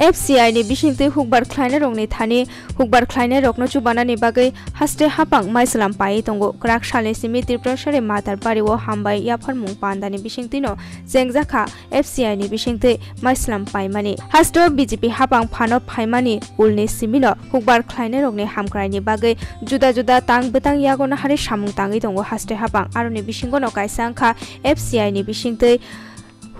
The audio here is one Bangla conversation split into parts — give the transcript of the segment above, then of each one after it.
FCI ni bisingte hukbar khlaina rokni thani hukbar khlaina rokno chubana ni bagai haste hapang maislam pai tongo krak shale simi tripura share matar pari o hambai yafar mung pandani bisingte no jengjakha FCI ni bising bisingte maislam pai mani hasto BJP hapang phano phaimani ulni simino hukbar khlaina rokni hamkrai ni bagai juda juda tang betang yagona hare samung tangi tongo haste hapang aroni bisingo no kaisa angkha FCI ni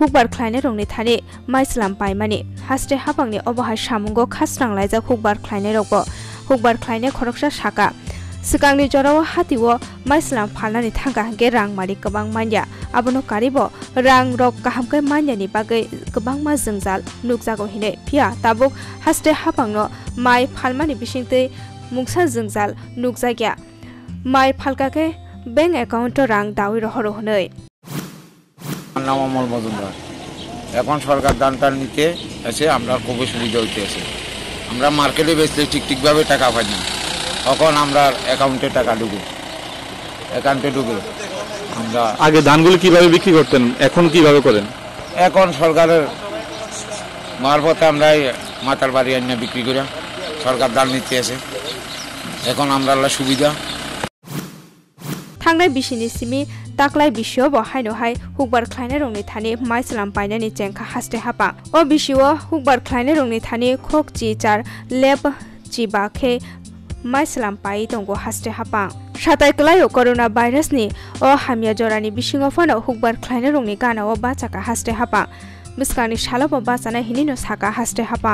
হুকবার খাইনে রংনি থানে মাইসলাম পাইমানি হাস্তে হাফাংনি অবহাই সামুঙ্গ খাসরাং লাইজা হুকবার খাইনে রকব হুকবার খাইনে খরকসা শাকা সিকাংনি জরাও হাতি ও মাইসলাম ফালনানি থাঙ্গা হাঙ্গে রাং মারি গবাং মানিয়া আবনো কারিব রাং রক কাহামকে মানিয়ানি বাগে গবাং মা জংজাল নুকজাগো হিনে পিয়া তাবুক হাস্তে হাফাংন মাই ফালমানি বিশিংতে মুংসা জংজাল নুকজাগিয়া মাই ফালকাকে বেং একাউন্ট রাং দাউই রহর হনৈ honoi নাম অমল মজুমদার। এখন সরকার দান টান নিতে এসে আমরা খুবই সুবিধা হইতে আছে আমরা মার্কেটে বেচলে ঠিক ঠিকভাবে টাকা পাই না। তখন আমরা অ্যাকাউন্টে টাকা ঢুকে। অ্যাকাউন্টে ঢুকে। আমরা আগে ধানগুলো কীভাবে বিক্রি করতেন? এখন কীভাবে করেন? এখন সরকারের মারফতে আমরা মাতার বাড়ি এনে বিক্রি করে। সরকার দান নিতে আছে এখন আমরা সুবিধা। थांनाय बिसिनि सिमि ताक्लाय बिसियो bo haino hai hukbar khlaina rongni thani maislam painani chengkha haste hapa o bisio hukbar khlaina rongni thani khok chi char lep chi ba khe maislam pai tongo haste hapa সাতাই ক্লাইও corona ভাইরাসনি ও হামিয়া জরানি বিশিং ফনো হুকবার খ্লাইনা রংনি গানা ও বাচাকা হাসতে হাপা মিসকানি সালাপ বাচানা হিনিনো সাকা হাসতে হাপা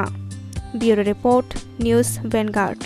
ব্যুরো রিপোর্ট নিউজ ভ্যানগার্ড